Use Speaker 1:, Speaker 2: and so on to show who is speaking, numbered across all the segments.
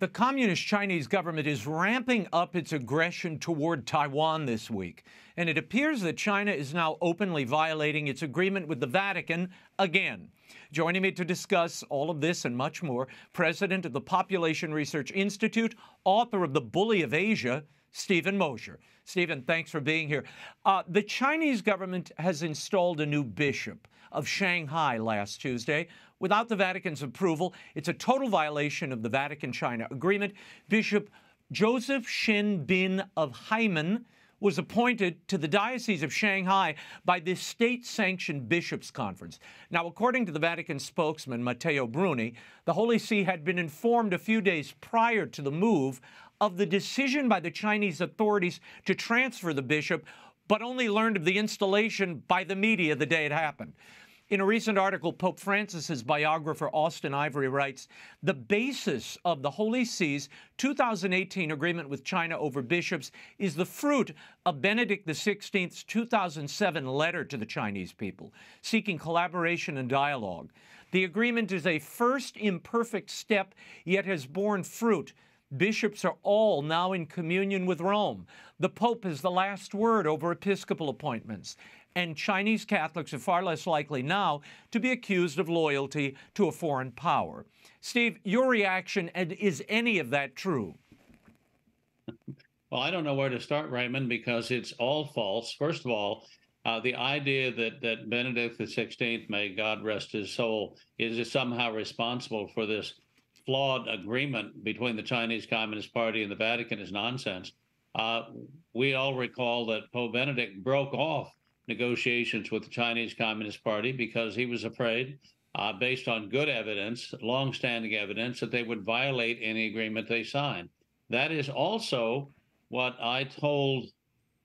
Speaker 1: The Communist Chinese government is ramping up its aggression toward Taiwan this week, and it appears that China is now openly violating its agreement with the Vatican again. Joining me to discuss all of this and much more, President of the Population Research Institute, author of The Bully of Asia, Steven Mosher. Steven, thanks for being here. Uh, the Chinese government has installed a new bishop of Shanghai last Tuesday without the Vatican's approval. It's a total violation of the Vatican China agreement. Bishop Joseph Shen Bin of Haimen was appointed to the Diocese of Shanghai by the state sanctioned bishops' conference. Now, according to the Vatican spokesman, Matteo Bruni, the Holy See had been informed a few days prior to the move of the decision by the Chinese authorities to transfer the bishop, but only learned of the installation by the media the day it happened. In a recent article, Pope Francis's biographer Austen Ivereigh writes The basis of the Holy See's 2018 agreement with China over bishops is the fruit of Benedict XVI's 2007 letter to the Chinese people, seeking collaboration and dialogue. The agreement is a first imperfect step, yet has borne fruit. Bishops are all now in communion with Rome. The Pope has the last word over episcopal appointments and Chinese Catholics are far less likely now to be accused of loyalty to a foreign power. Steve, your reaction, and is any of that true?
Speaker 2: Well, I don't know where to start, Raymond, because it's all false. First of all, uh, the idea that, that Benedict XVI, may God rest his soul, is somehow responsible for this flawed agreement between the Chinese Communist Party and the Vatican is nonsense. Uh, we all recall that Pope Benedict broke off negotiations with the Chinese Communist Party because he was afraid, uh, based on good evidence, long-standing evidence, that they would violate any agreement they signed. That is also what I told,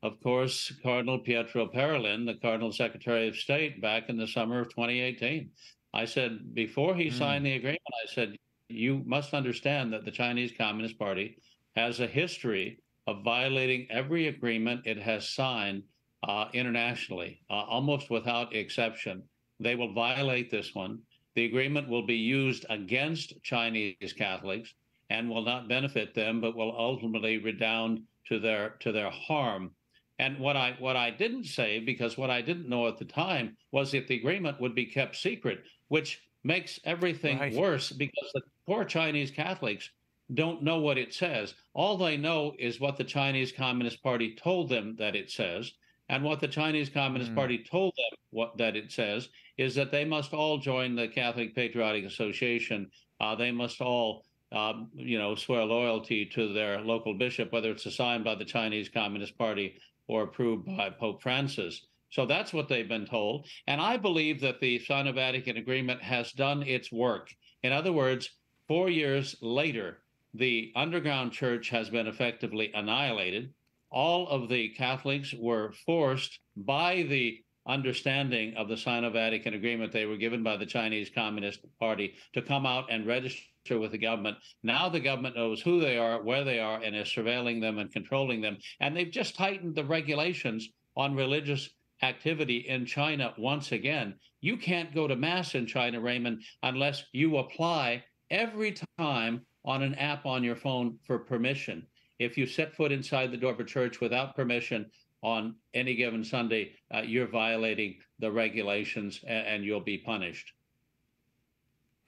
Speaker 2: of course, Cardinal Pietro Parolin, the Cardinal Secretary of State, back in the summer of 2018. I said, before he mm. signed the agreement, I said, you must understand that the Chinese Communist Party has a history of violating every agreement it has signed uh, internationally, uh, almost without exception. They will violate this one. The agreement will be used against Chinese Catholics and will not benefit them, but will ultimately redound to their to their harm. And what I what I didn't say, because what I didn't know at the time, was that the agreement would be kept secret, which makes everything right. worse because the poor Chinese Catholics don't know what it says. All they know is what the Chinese Communist Party told them that it says. And what the Chinese Communist mm. Party told them what that it says is that they must all join the Catholic Patriotic Association. Uh, they must all, um, you know, swear loyalty to their local bishop, whether it's assigned by the Chinese Communist Party or approved by Pope Francis. So that's what they've been told. And I believe that the Sino-Vatican Agreement has done its work. In other words, four years later, the underground church has been effectively annihilated all of the Catholics were forced by the understanding of the Sino-Vatican Agreement they were given by the Chinese Communist Party to come out and register with the government. Now the government knows who they are, where they are, and is surveilling them and controlling them. And they've just tightened the regulations on religious activity in China once again. You can't go to Mass in China, Raymond, unless you apply every time on an app on your phone for permission if you set foot inside the door of a church without permission on any given Sunday, uh, you're violating the regulations and, and you'll be punished.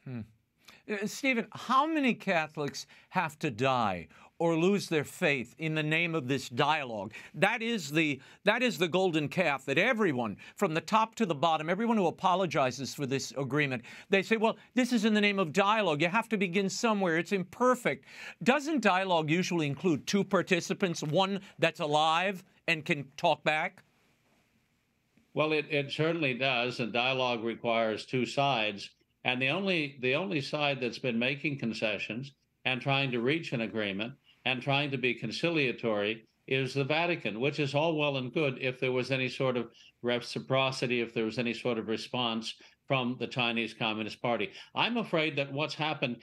Speaker 1: Hmm. Uh, Steven, how many Catholics have to die or lose their faith in the name of this dialogue? That is the that is the golden calf that everyone, from the top to the bottom, everyone who apologizes for this agreement, they say, well, this is in the name of dialogue. You have to begin somewhere. It's imperfect. Doesn't dialogue usually include two participants, one that's alive and can talk back?
Speaker 2: Well, it, it certainly does, and dialogue requires two sides. And the only the only side that's been making concessions and trying to reach an agreement and trying to be conciliatory is the Vatican, which is all well and good if there was any sort of reciprocity, if there was any sort of response from the Chinese Communist Party. I'm afraid that what's happened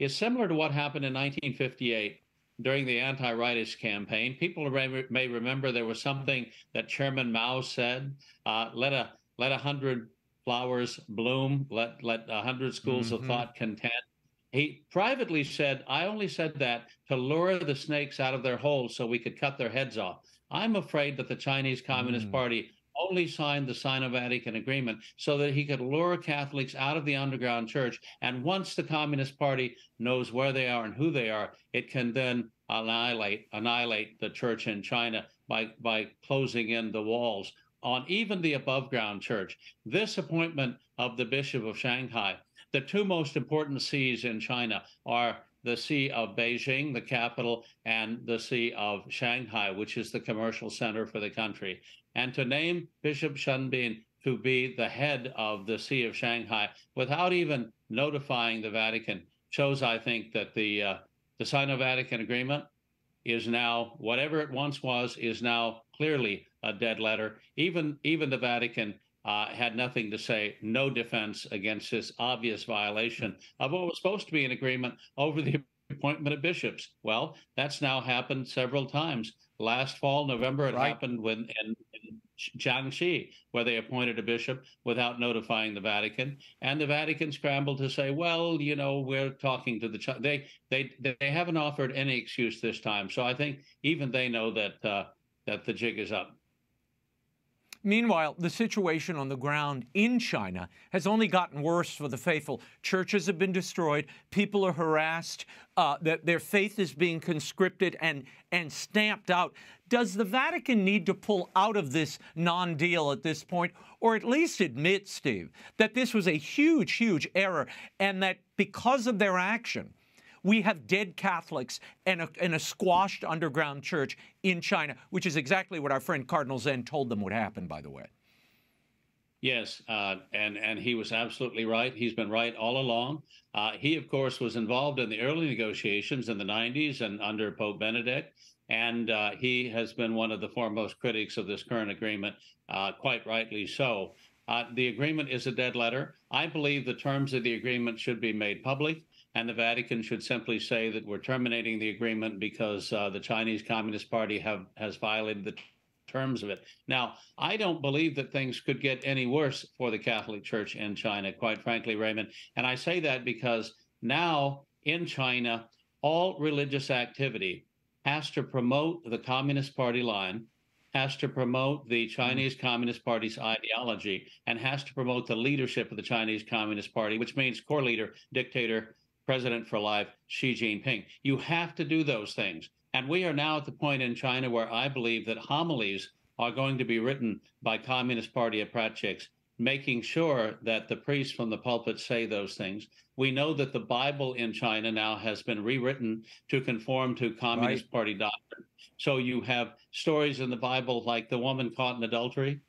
Speaker 2: is similar to what happened in 1958 during the anti-rightist campaign. People may remember there was something that Chairman Mao said: uh, "Let a let a hundred flowers bloom. Let let a hundred schools mm-hmm. of thought contend. He privately said, I only said that to lure the snakes out of their holes so we could cut their heads off. I'm afraid that the Chinese Communist mm. Party only signed the Sino-Vatican Agreement so that he could lure Catholics out of the underground church. And once the Communist Party knows where they are and who they are, it can then annihilate annihilate the church in China by by closing in the walls on even the above ground church. This appointment of the Bishop of Shanghai the two most important sees in China are the See of Beijing, the capital, and the See of Shanghai, which is the commercial center for the country. And to name Bishop Shen Bin to be the head of the See of Shanghai without even notifying the Vatican shows, I think, that the uh, the Sino-Vatican agreement is now whatever it once was is now clearly a dead letter. Even even the Vatican uh, had nothing to say, no defense against this obvious violation of what was supposed to be an agreement over the appointment of bishops. Well, that's now happened several times. Last fall, November, it right. happened when in, in Jiangxi, where they appointed a bishop without notifying the Vatican, and the Vatican scrambled to say, "Well, you know, we're talking to the Ch-. they they they haven't offered any excuse this time." So I think even they know that uh, that the jig is up.
Speaker 1: Meanwhile, the situation on the ground in China has only gotten worse for the faithful. Churches have been destroyed, people are harassed, uh, that their faith is being conscripted and, and stamped out. Does the Vatican need to pull out of this non deal at this point, or at least admit, Steve, that this was a huge, huge error and that because of their action, we have dead Catholics and a, and a squashed underground church in China, which is exactly what our friend Cardinal Zen told them would happen, by the way.
Speaker 2: Yes, uh, and and he was absolutely right. He's been right all along. Uh, he, of course, was involved in the early negotiations in the 90s and under Pope Benedict, and uh, he has been one of the foremost critics of this current agreement, uh, quite rightly so. Uh, the agreement is a dead letter. I believe the terms of the agreement should be made public and the Vatican should simply say that we're terminating the agreement because uh, the Chinese Communist Party have has violated the terms of it. Now, I don't believe that things could get any worse for the Catholic Church in China, quite frankly, Raymond. And I say that because now in China, all religious activity has to promote the Communist Party line, has to promote the Chinese Communist Party's ideology, and has to promote the leadership of the Chinese Communist Party, which means core leader, dictator, President for Life, Xi Jinping. You have to do those things. And we are now at the point in China where I believe that homilies are going to be written by Communist Party apparatchiks, making sure that the priests from the pulpit say those things. We know that the Bible in China now has been rewritten to conform to Communist right. Party doctrine. So you have stories in the Bible like the woman caught in adultery,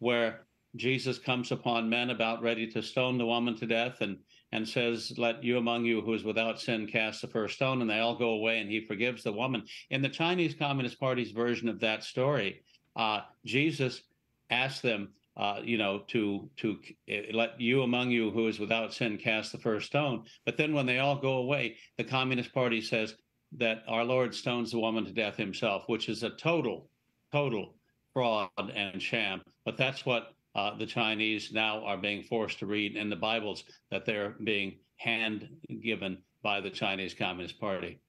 Speaker 2: where Jesus comes upon men about ready to stone the woman to death, and and says, Let you among you who is without sin cast the first stone, and they all go away, and he forgives the woman. In the Chinese Communist Party's version of that story, uh, Jesus asked them, uh, you know, to to uh, let you among you who is without sin cast the first stone. But then when they all go away, the Communist Party says that our Lord stones the woman to death himself, which is a total, total fraud and sham. But that's what uh, the Chinese now are being forced to read in the Bibles that they're being hand given by the Chinese Communist Party.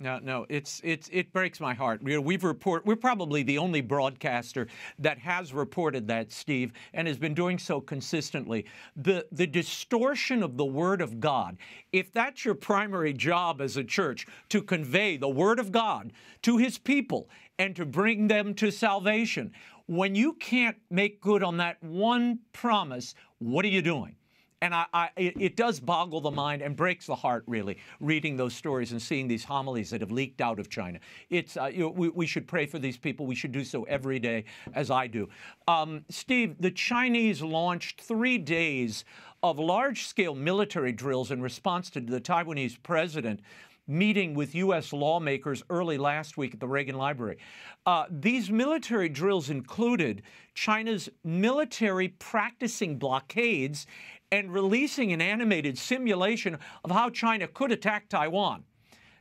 Speaker 1: No, no, it's it's it breaks my heart. We've report we're probably the only broadcaster that has reported that, Steve, and has been doing so consistently. The the distortion of the word of God. If that's your primary job as a church to convey the word of God to his people and to bring them to salvation, when you can't make good on that one promise, what are you doing? And I, I, it does boggle the mind and breaks the heart, really, reading those stories and seeing these homilies that have leaked out of China. It's, uh, you know, we, we, should pray for these people. We should do so every day, as I do. Um, Steve, the Chinese launched three days of large scale military drills in response to the Taiwanese president meeting with U.S. lawmakers early last week at the Reagan Library. Uh, these military drills included China's military practicing blockades and releasing an animated simulation of how China could attack Taiwan.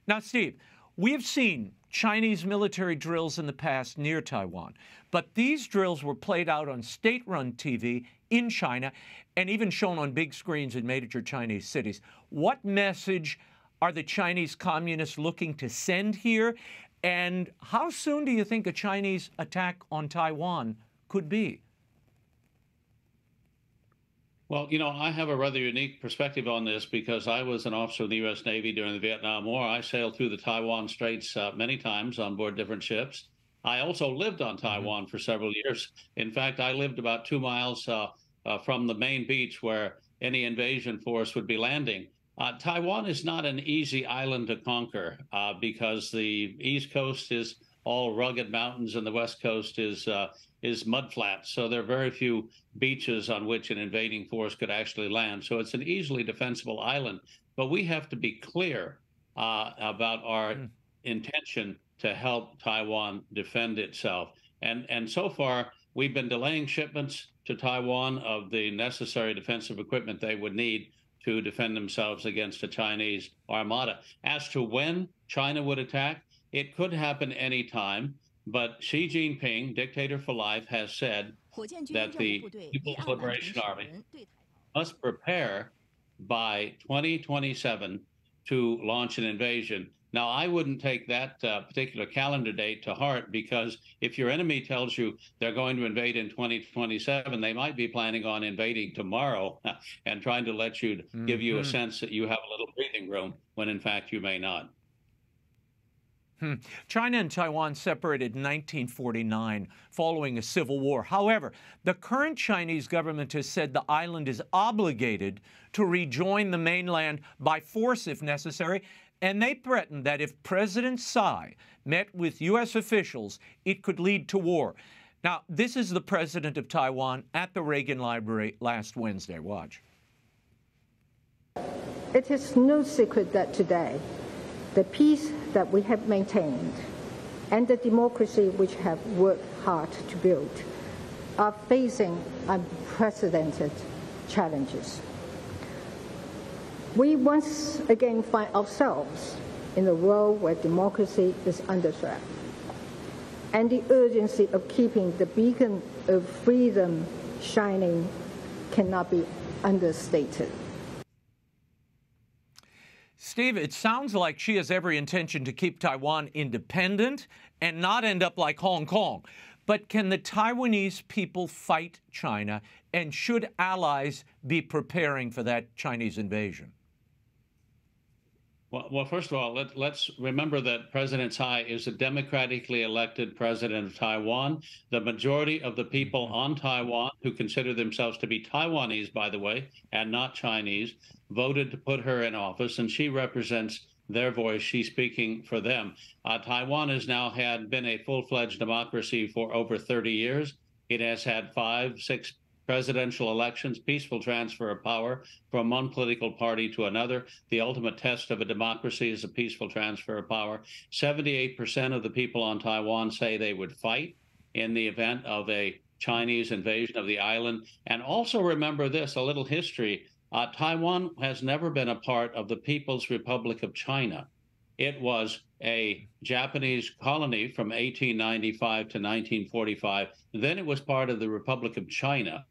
Speaker 1: Now, Steve, we have seen Chinese military drills in the past near Taiwan, but these drills were played out on state run TV in China and even shown on big screens in major Chinese cities. What message are the Chinese communists looking to send here? And how soon do you think a Chinese attack on Taiwan could be?
Speaker 2: Well, you know, I have a rather unique perspective on this because I was an officer in the U.S. Navy during the Vietnam War. I sailed through the Taiwan Straits uh, many times on board different ships. I also lived on mm-hmm. Taiwan mm-hmm. for several years. In fact, I lived about two miles uh, uh, from the main beach where any invasion force would be landing. Uh, Taiwan is not an easy island to conquer uh, because the east coast is all rugged mountains and the west coast is uh, is mudflats. So there are very few beaches on which an invading force could actually land. So it's an easily defensible island. But we have to be clear uh, about our mm. intention to help Taiwan defend itself. And and so far we've been delaying shipments to Taiwan of the necessary defensive equipment they would need to defend themselves against a Chinese armada. As to when China would attack, it could happen anytime. But Xi Jinping, dictator for life, has said that the People's Liberation Army must prepare by 2027 to launch an invasion. Now, I wouldn't take that uh, particular calendar date to heart because if your enemy tells you they're going to invade in 2027, they might be planning on invading tomorrow and trying to let you mm-hmm. give you a mm-hmm. sense that you have a little breathing room when in fact you may not.
Speaker 1: Hmm. China and Taiwan separated in 1949 following a civil war. However, the current Chinese government has said the island is obligated to rejoin the mainland by force if necessary, and they threatened that if President Tsai met with U.S. officials, it could lead to war. Now, this is the president of Taiwan at the Reagan Library last Wednesday. Watch.
Speaker 3: It is no secret that today, the peace that we have maintained and the democracy which have worked hard to build are facing unprecedented challenges we once again find ourselves in a world where democracy is under threat. And the urgency of keeping the beacon of freedom shining cannot be understated.
Speaker 1: Steve, it sounds like she has every intention to keep Taiwan independent and not end up like Hong Kong. But can the Taiwanese people fight China? And should allies be preparing for that Chinese invasion?
Speaker 2: Well, well, first of all, let, let's remember that President Tsai is a democratically elected president of Taiwan. The majority of the people mm-hmm. on Taiwan who consider themselves to be Taiwanese, by the way, and not Chinese, voted to put her in office, and she represents their voice. She's speaking for them. Uh, Taiwan has now had been a full-fledged democracy for over 30 years. It has had five, six presidential elections, peaceful transfer of power from one political party to another. The ultimate test of a democracy is a peaceful transfer of power. 78% of the people on Taiwan say they would fight in the event of a Chinese invasion of the island. And also remember this a little history. Uh, Taiwan has never been a part of the People's Republic of China. It was a Japanese colony from 1895 to 1945. Then it was part of the Republic of China.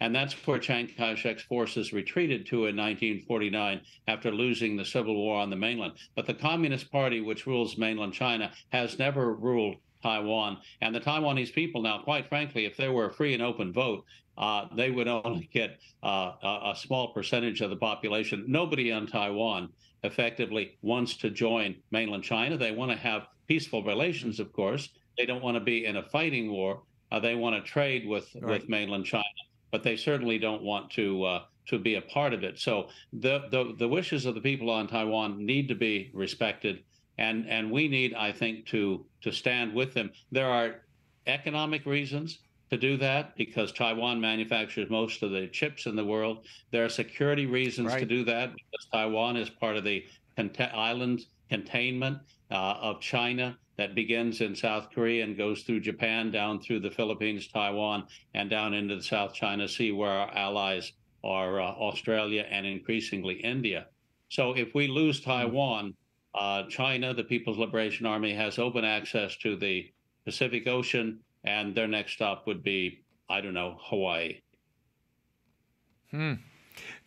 Speaker 2: And that's where Chiang Kai shek's forces retreated to in 1949 after losing the civil war on the mainland. But the Communist Party, which rules mainland China, has never ruled Taiwan. And the Taiwanese people now, quite frankly, if there were a free and open vote, uh, they would only get uh, a, a small percentage of the population. Nobody on Taiwan effectively wants to join mainland China. They want to have peaceful relations, of course. They don't want to be in a fighting war. Uh, they want to trade with right. with mainland China, but they certainly don't want to uh, to be a part of it. So the, the the wishes of the people on Taiwan need to be respected, and and we need, I think, to to stand with them. There are economic reasons to do that because Taiwan manufactures most of the chips in the world. There are security reasons right. to do that because Taiwan is part of the cont- island containment uh, of China that begins in South Korea and goes through Japan, down through the Philippines, Taiwan, and down into the South China Sea, where our allies are uh, Australia and increasingly India. So if we lose hmm. Taiwan, uh, China, the People's Liberation Army, has open access to the Pacific Ocean and their next stop would be, I don't know, Hawaii.
Speaker 1: Hmm.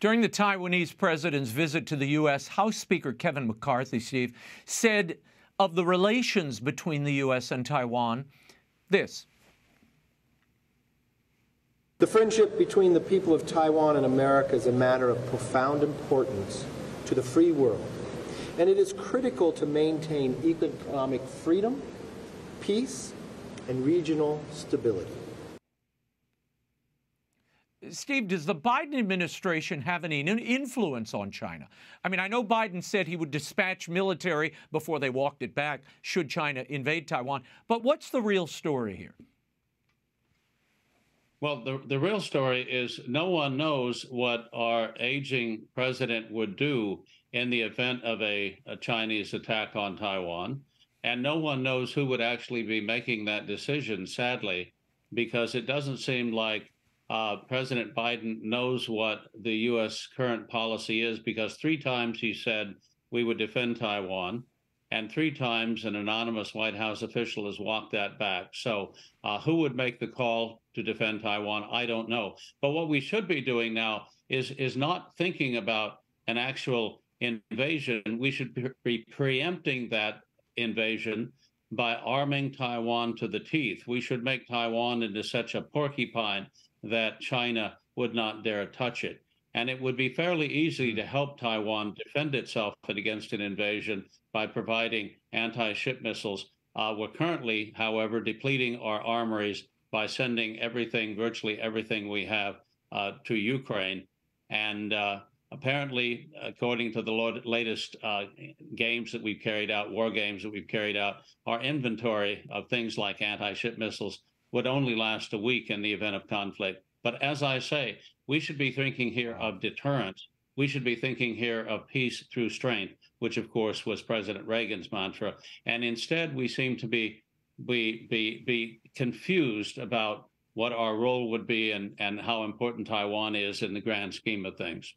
Speaker 1: During the Taiwanese president's visit to the U.S., House Speaker Kevin McCarthy, Steve, said of the relations between the U.S. and Taiwan this.
Speaker 4: The friendship between the people of Taiwan and America is a matter of profound importance to the free world, and it is critical to maintain economic freedom, peace, and regional stability.
Speaker 1: Steve, does the Biden administration have any influence on China? I mean, I know Biden said he would dispatch military before they walked it back should China invade Taiwan, but what's the real story here?
Speaker 2: Well, the, the real story is no one knows what our aging president would do in the event of a, a Chinese attack on Taiwan. And no one knows who would actually be making that decision, sadly, because it doesn't seem like uh, President Biden knows what the U.S. current policy is because three times he said we would defend Taiwan, and three times an anonymous White House official has walked that back. So, uh, who would make the call to defend Taiwan? I don't know. But what we should be doing now is is not thinking about an actual invasion. We should be preempting that invasion by arming Taiwan to the teeth. We should make Taiwan into such a porcupine that China would not dare touch it. And it would be fairly easy to help Taiwan defend itself against an invasion by providing anti ship missiles. Uh, we're currently, however, depleting our armories by sending everything, virtually everything we have, uh, to Ukraine. And uh, apparently, according to the latest uh, games that we've carried out, war games that we've carried out, our inventory of things like anti ship missiles would only last a week in the event of conflict. But as I say, we should be thinking here of deterrence. We should be thinking here of peace through strength, which of course was President Reagan's mantra. And instead, we seem to be be be be confused about what our role would be and and how important Taiwan is in the grand scheme of things.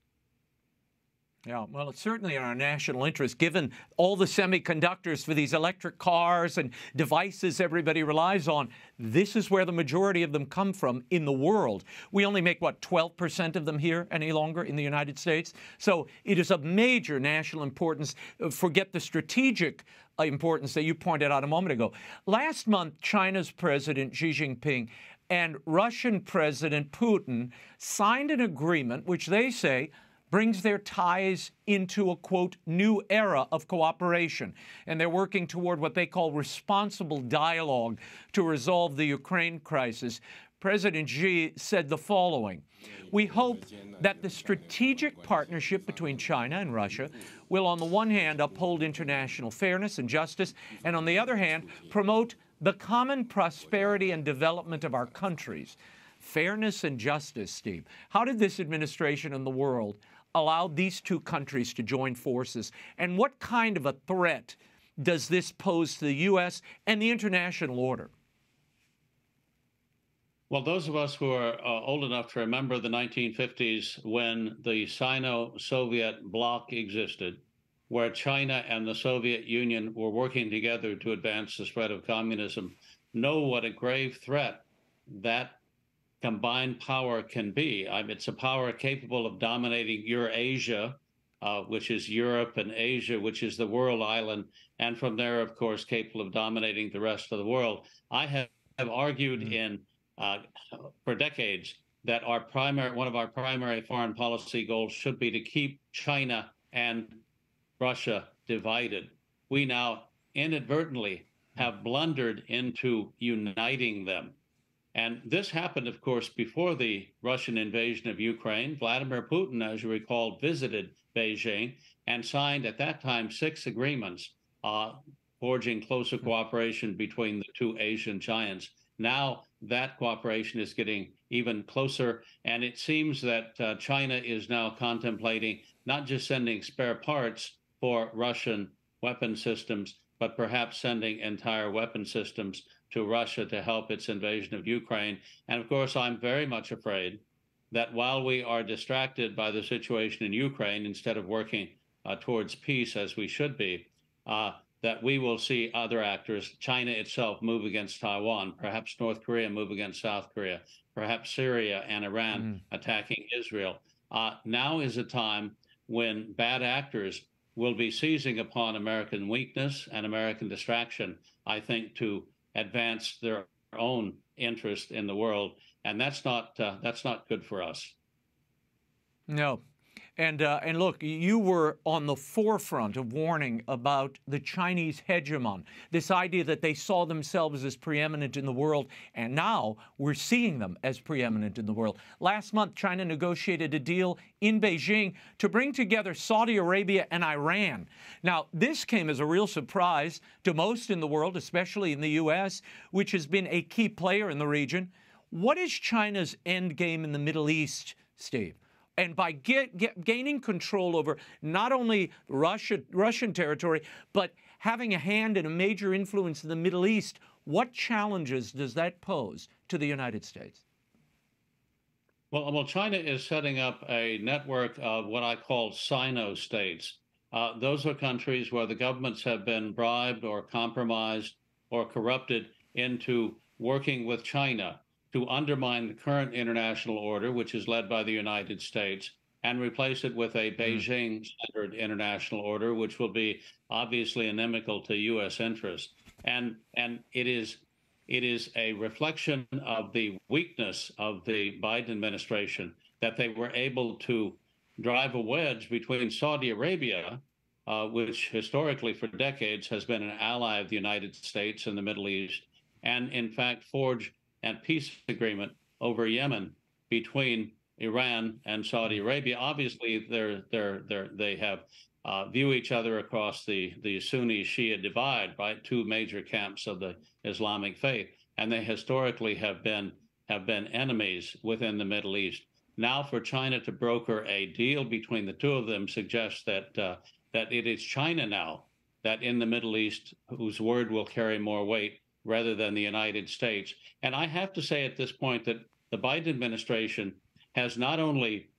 Speaker 1: Yeah, well, it's certainly in our national interest, given all the semiconductors for these electric cars and devices everybody relies on. This is where the majority of them come from in the world. We only make, what, 12% of them here any longer in the United States? So it is of major national importance. Uh, forget the strategic uh, importance that you pointed out a moment ago. Last month, China's President Xi Jinping and Russian President Putin signed an agreement which they say brings their ties into a quote new era of cooperation. And they're working toward what they call responsible dialogue to resolve the Ukraine crisis. President Xi said the following We hope that the strategic partnership between China and Russia will, on the one hand, uphold international fairness and justice, and on the other hand, promote the common prosperity and development of our countries. Fairness and justice, Steve. How did this administration and the world allowed these two countries to join forces? And what kind of a threat does this pose to the U.S. and the international order?
Speaker 2: Well, those of us who are uh, old enough to remember the 1950s when the Sino Soviet bloc existed, where China and the Soviet Union were working together to advance the spread of communism, know what a grave threat that combined power can be. I mean, it's a power capable of dominating Eurasia, uh, which is Europe, and Asia, which is the world island, and from there, of course, capable of dominating the rest of the world. I have, have argued mm-hmm. in uh, for decades that our primary one of our primary foreign policy goals should be to keep China and Russia divided. We now inadvertently have blundered into uniting them. And this happened, of course, before the Russian invasion of Ukraine. Vladimir Putin, as you recall, visited Beijing and signed at that time six agreements, uh, forging closer cooperation between the two Asian giants. Now that cooperation is getting even closer, and it seems that uh, China is now contemplating not just sending spare parts for Russian weapon systems, but perhaps sending entire weapon systems to Russia to help its invasion of Ukraine. And of course, I'm very much afraid that while we are distracted by the situation in Ukraine instead of working uh, towards peace as we should be, uh, that we will see other actors, China itself, move against Taiwan, perhaps North Korea move against South Korea, perhaps Syria and Iran mm. attacking Israel. Uh, now is a time when bad actors will be seizing upon American weakness and American distraction, I think, to advance their own interest in the world, and that's not uh, that's not good for us.
Speaker 1: No, and, uh, and look, you were on the forefront of warning about the Chinese hegemon, this idea that they saw themselves as preeminent in the world, and now we're seeing them as preeminent in the world. Last month, China negotiated a deal in Beijing to bring together Saudi Arabia and Iran. Now, this came as a real surprise to most in the world, especially in the U.S., which has been a key player in the region. What is China's end game in the Middle East, Steve? And by get, get, gaining control over not only Russia, Russian territory, but having a hand and a major influence in the Middle East, what challenges does that pose to the United States?
Speaker 2: Well, well, China is setting up a network of what I call Sino states. Uh, those are countries where the governments have been bribed or compromised or corrupted into working with China to undermine the current international order, which is led by the United States, and replace it with a hmm. Beijing centered international order, which will be obviously inimical to U.S. interests. And, and it is it is a reflection of the weakness of the Biden administration that they were able to drive a wedge between Saudi Arabia, uh, which historically for decades has been an ally of the United States in the Middle East, and in fact forge and peace agreement over Yemen between Iran and Saudi Arabia. Obviously, they're, they're, they're, they have uh, view each other across the, the Sunni Shia divide, right? Two major camps of the Islamic faith. And they historically have been have been enemies within the Middle East. Now, for China to broker a deal between the two of them suggests that uh, that it is China now that in the Middle East whose word will carry more weight rather than the United States. And I have to say at this point that the Biden administration has not only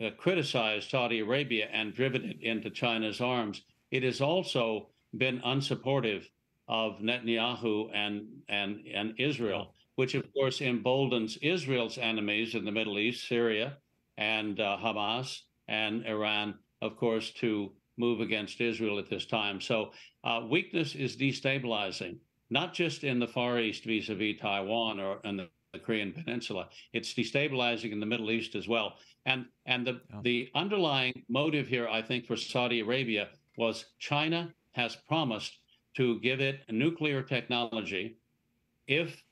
Speaker 2: uh, criticized Saudi Arabia and driven it into China's arms, it has also been unsupportive of Netanyahu and and and Israel, which of course emboldens Israel's enemies in the Middle East, Syria, and uh, Hamas and Iran, of course, to move against Israel at this time. So uh, weakness is destabilizing not just in the Far East vis-a-vis Taiwan or in the, the Korean Peninsula. It's destabilizing in the Middle East as well. And and the the underlying motive here, I think, for Saudi Arabia was China has promised to give it nuclear technology if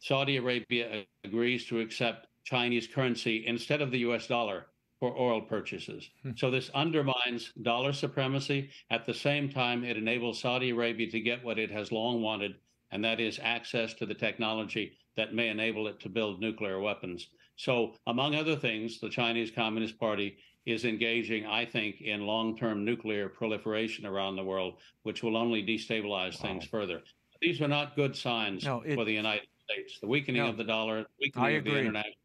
Speaker 2: Saudi Arabia agrees to accept Chinese currency instead of the US dollar for oil purchases. Hmm. So this undermines dollar supremacy. At the same time, it enables Saudi Arabia to get what it has long wanted, and that is access to the technology that may enable it to build nuclear weapons. So, among other things, the Chinese Communist Party is engaging, I think, in long term nuclear proliferation around the world, which will only destabilize wow. things further. These are not good signs no, it, for the United States. The weakening no, of the dollar, weakening of the international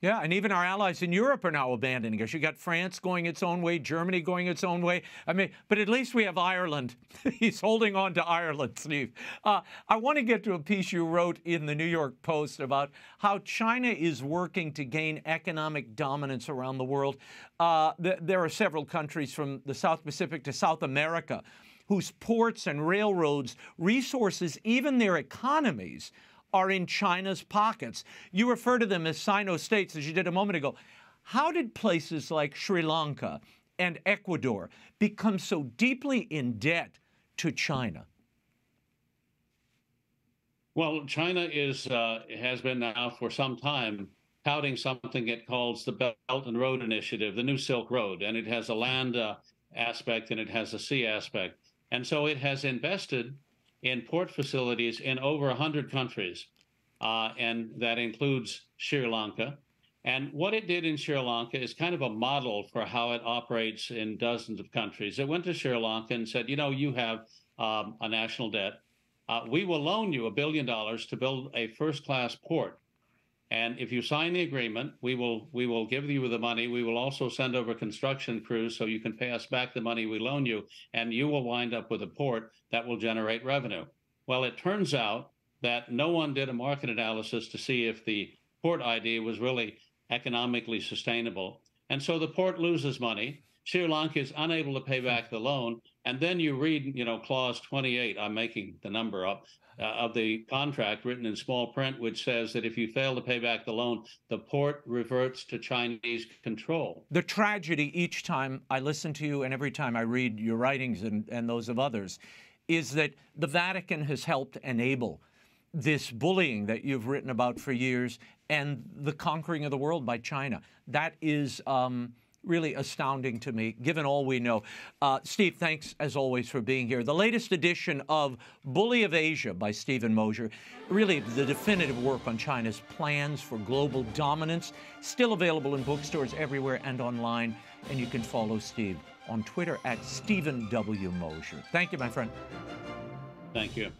Speaker 1: yeah, and even our allies in Europe are now abandoning us. You got France going its own way, Germany going its own way. I mean, but at least we have Ireland. He's holding on to Ireland, Steve. Uh, I want to get to a piece you wrote in the New York Post about how China is working to gain economic dominance around the world. Uh, th there are several countries from the South Pacific to South America whose ports and railroads, resources, even their economies, are in China's pockets. You refer to them as Sino states, as you did a moment ago. How did places like Sri Lanka and Ecuador become so deeply in debt to China?
Speaker 2: Well, China is uh, has been now for some time touting something it calls the Belt and Road Initiative, the New Silk Road, and it has a land uh, aspect and it has a sea aspect, and so it has invested in port facilities in over 100 countries, uh, and that includes Sri Lanka. And what it did in Sri Lanka is kind of a model for how it operates in dozens of countries. It went to Sri Lanka and said, you know, you have um, a national debt. Uh, we will loan you a billion dollars to build a first class port and if you sign the agreement, we will we will give you the money. We will also send over construction crews so you can pay us back the money we loan you, and you will wind up with a port that will generate revenue. Well, it turns out that no one did a market analysis to see if the port idea was really economically sustainable. And so the port loses money. Sri Lanka is unable to pay back the loan. And then you read, you know, clause 28, I'm making the number up, uh, of the contract written in small print, which says that if you fail to pay back the loan, the port reverts to Chinese control.
Speaker 1: The tragedy each time I listen to you and every time I read your writings and, and those of others is that the Vatican has helped enable this bullying that you've written about for years and the conquering of the world by China. That is. Um, really astounding to me, given all we know. Uh, Steve, thanks as always for being here. The latest edition of Bully of Asia by Steven Mosher, really the definitive work on China's plans for global dominance, still available in bookstores everywhere and online. And you can follow Steve on Twitter at Steven W. Mosher. Thank you, my friend.
Speaker 2: Thank you.